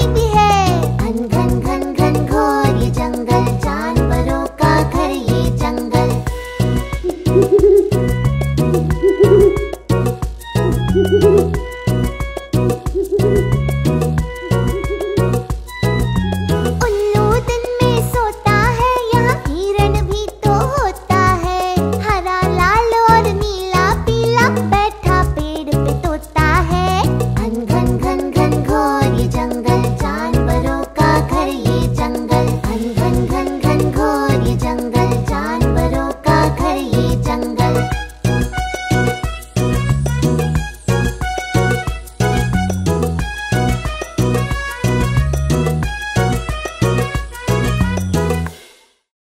baby hair.